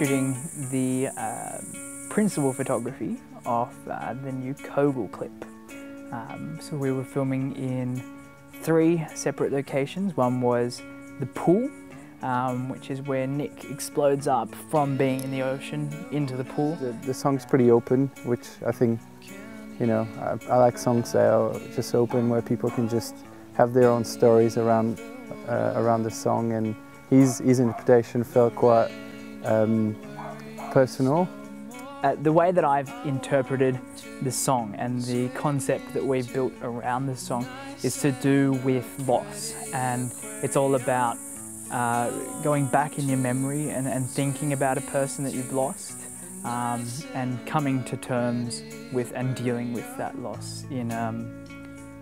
the uh, principal photography of uh, the new Cogel clip. Um, so we were filming in three separate locations. One was the pool, um, which is where Nick explodes up from being in the ocean into the pool. The, the song's pretty open, which I think, you know, I, I, like songs that are just open where people can just have their own stories around uh, around the song, and his his interpretation felt quite um, personal. Uh, the way that I've interpreted the song and the concept that we've built around the song is to do with loss, and it's all about uh, going back in your memory and, and, thinking about a person that you've lost um, and coming to terms with and dealing with that loss in um,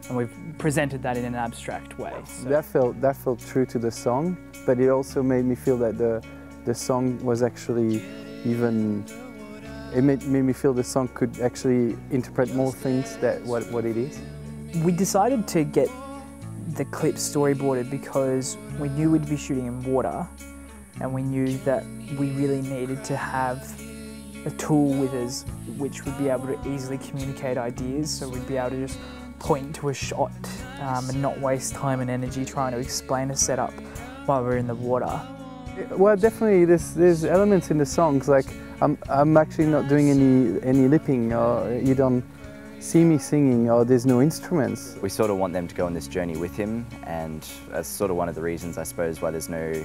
and we've presented that in an abstract way. So. That felt that felt true to the song, but it also made me feel that the the song was actually even it made, made me feel the song could actually interpret more things that what, what it is. We decided to get the clip storyboarded because we knew we'd be shooting in water and we knew that we really needed to have a tool with us which would be able to easily communicate ideas so we'd be able to just point to a shot um, and not waste time and energy trying to explain a setup while we're in the water. Well definitely there's, there's elements in the songs like I'm, I'm actually not doing any, any lipping or you don't see me singing or there's no instruments. We sort of want them to go on this journey with him and that's sort of one of the reasons I suppose why there's no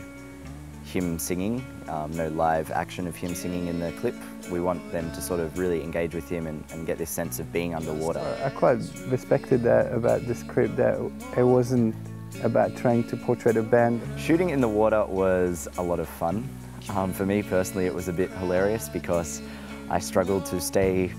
him singing, um, no live action of him singing in the clip. We want them to sort of really engage with him and, and get this sense of being underwater. I quite respected that about the script, that it wasn't about trying to portray a band. Shooting in the water was a lot of fun. Um, for me personally it was a bit hilarious because I struggled to stay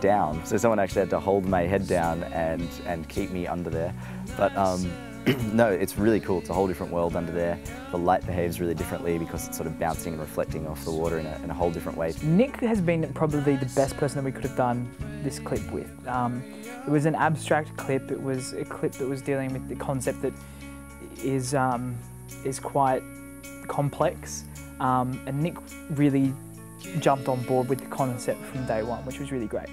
down. So someone actually had to hold my head down and, and keep me under there. But um, no, it's really cool. It's a whole different world under there. The light behaves really differently because it's sort of bouncing and reflecting off the water in a, in a whole different way. Nick has been probably the best person that we could have done this clip with. Um, it was an abstract clip. It was a clip that was dealing with the concept that is, um, is quite complex. Um, and Nick really jumped on board with the concept from day one, which was really great.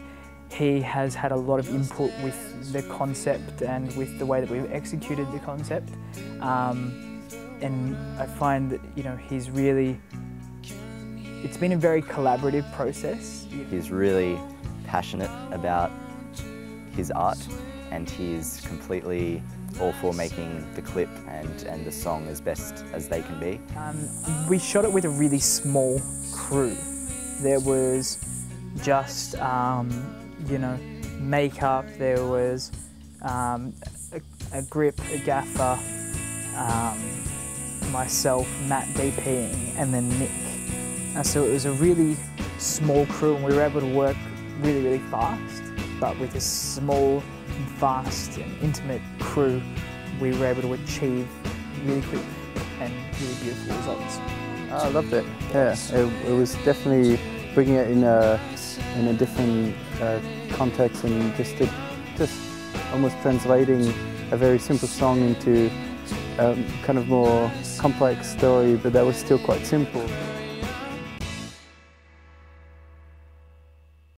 He has had a lot of input with the concept and with the way that we've executed the concept. Um, and I find that, you know, he's really, it's been a very collaborative process. He's really passionate about his art and he's completely all for making the clip and, and the song as best as they can be. Um, we shot it with a really small crew. There was just, um, you know, makeup, there was um, a, a, grip, a gaffer, um, myself, Matt DPing, and then Nick. Uh, so it was a really small crew and we were able to work really, really fast, but with a small, fast and intimate crew, we were able to achieve really quick and really beautiful results. I loved it. Yeah, it, it was definitely bringing it in a in a different uh, context and just just almost translating a very simple song into a kind of more complex story, but that was still quite simple.